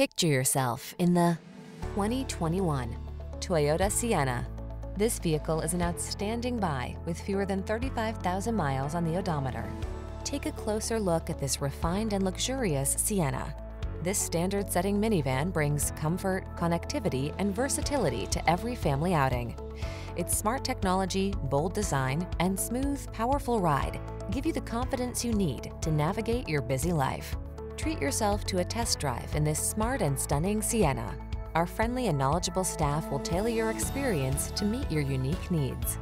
Picture yourself in the 2021 Toyota Sienna. This vehicle is an outstanding buy with fewer than 35,000 miles on the odometer. Take a closer look at this refined and luxurious Sienna. This standard-setting minivan brings comfort, connectivity, and versatility to every family outing. Its smart technology, bold design, and smooth, powerful ride give you the confidence you need to navigate your busy life. Treat yourself to a test drive in this smart and stunning Sienna. Our friendly and knowledgeable staff will tailor your experience to meet your unique needs.